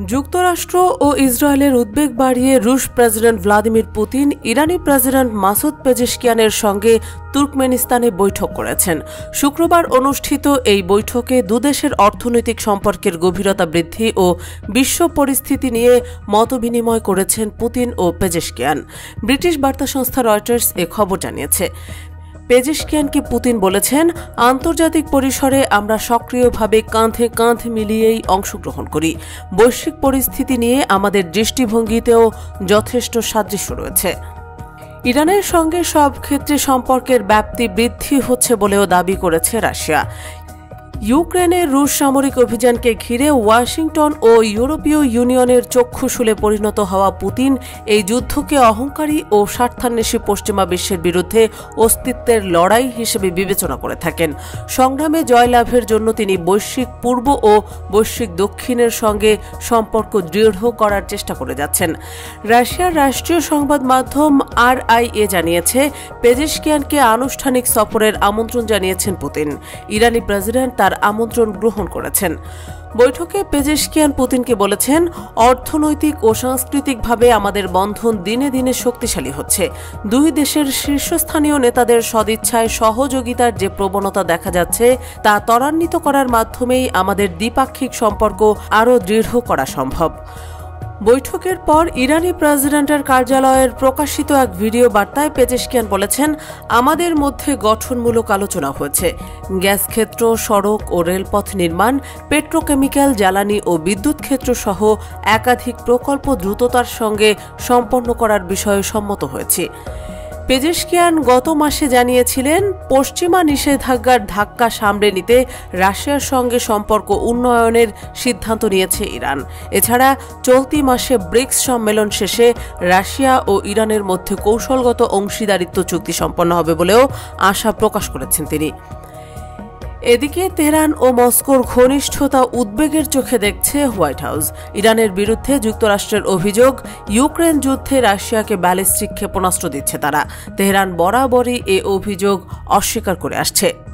যুক্তরাষ্ট্র ও ইসরায়েলের উদ্বেগ বাড়িয়ে রুশ প্রেসিডেন্ট ভ্লাদিমির পুতিন ইরানি প্রেসিডেন্ট মাসুদ পেজেশকিয়ানের সঙ্গে তুর্কমেনিস্তানে বৈঠক করেছেন। শুক্রবার অনুষ্ঠিত এই বৈঠকে দুদেশের অর্থনৈতিক সম্পর্কের গভীরতা বৃদ্ধি ও বিশ্ব পরিস্থিতি নিয়ে মতবিনিময় করেছেন পুতিন ও পেজেশকিয়ান। ব্রিটিশ বার্তা সংস্থা রয়টার্স এ খবর জানিয়েছে। পেজিশকিয়ানকে পুতিন বলেছেন, আন্তর্জাতিক পরিসরে আমরা সক্রিয়ভাবে কাঁধে কাঁধ মিলিয়েই অংশগ্রহণ করি। বৈশ্বিক পরিস্থিতি নিয়ে আমাদের দৃষ্টিভঙ্গিতেও যথেষ্ট সাদৃশ্য রয়েছে। ইরানের সঙ্গে সব ক্ষেত্রে সম্পর্কের ব্যাপ্তি বৃদ্ধি হচ্ছে বলেও দাবি করেছে রাশিয়া। ইউক্রেনের রুশ সামরিক অভিযানকে ঘিরে ওয়াশিংটন ও ইউরোপীয় ইউনিয়নের চক্ষুশুলে পরিণত হওয়া পুতিন এই যুদ্ধকে অহংকারী ও স্বার্থান্বেষী পশ্চিমা বিশ্বের বিরুদ্ধে অস্তিত্বের লড়াই হিসেবে বিবেচনা করে থাকেন। সংগ্রামে জয়লাভের জন্য তিনি বৈশ্বিক পূর্ব ও বৈশ্বিক দক্ষিণের সঙ্গে সম্পর্ক দৃঢ় করার চেষ্টা করে যাচ্ছেন। রাশিয়ার রাষ্ট্রীয় সংবাদ মাধ্যম আর আই এ জানিয়েছে, পেজেশকিয়ানকে আনুষ্ঠানিক সফরের আমন্ত্রণ জানিয়েছেন পুতিন। ইরানি প্রেসিডেন্ট তার তার আমন্ত্রণ গ্রহণ করেছেন। বৈঠকে পেজেশকিয়ান পুতিনকে বলেছেন, অর্থনৈতিক ও সাংস্কৃতিকভাবে আমাদের বন্ধন দিনে দিনে শক্তিশালী হচ্ছে। দুই দেশের শীর্ষস্থানীয় নেতাদের সদিচ্ছায় সহযোগিতার যে প্রবণতা দেখা যাচ্ছে, তা ত্বরান্বিত করার মাধ্যমেই আমাদের দ্বিপাক্ষিক সম্পর্ক আরও দৃঢ় করা সম্ভব। বৈঠকের পর ইরানি প্রেসিডেন্টের কার্যালয়ের প্রকাশিত এক ভিডিও বার্তায় পেজেশকিয়ান বলেছেন, আমাদের মধ্যে গঠনমূলক আলোচনা হয়েছে। গ্যাস ক্ষেত্র, সড়ক ও রেলপথ নির্মাণ, পেট্রোকেমিক্যাল, জ্বালানি ও বিদ্যুৎ ক্ষেত্র সহ একাধিক প্রকল্প দ্রুততার সঙ্গে সম্পন্ন করার বিষয়ে সম্মত হয়েছে। পেজেশকিয়ান গত মাসে জানিয়েছিলেন, পশ্চিমা নিষেধাজ্ঞার ধাক্কা সামলে নিতে রাশিয়ার সঙ্গে সম্পর্ক উন্নয়নের সিদ্ধান্ত নিয়েছে ইরান। এছাড়া চলতি মাসে ব্রিক্স সম্মেলন শেষে রাশিয়া ও ইরানের মধ্যে কৌশলগত অংশীদারিত্ব চুক্তি সম্পন্ন হবে বলেও আশা প্রকাশ করেছেন তিনি। এদিকে তেহরান ও মস্কোর ঘনিষ্ঠতা উদ্বেগের চোখে দেখছে হোয়াইট হাউস। ইরানের বিরুদ্ধে যুক্তরাষ্ট্রের অভিযোগ, ইউক্রেন যুদ্ধে রাশিয়াকে ব্যালিস্টিক ক্ষেপণাস্ত্র দিচ্ছে তারা। তেহরান বরাবরই এ অভিযোগ অস্বীকার করে আসছে।